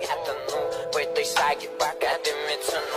やったの Wait they say get back at the middle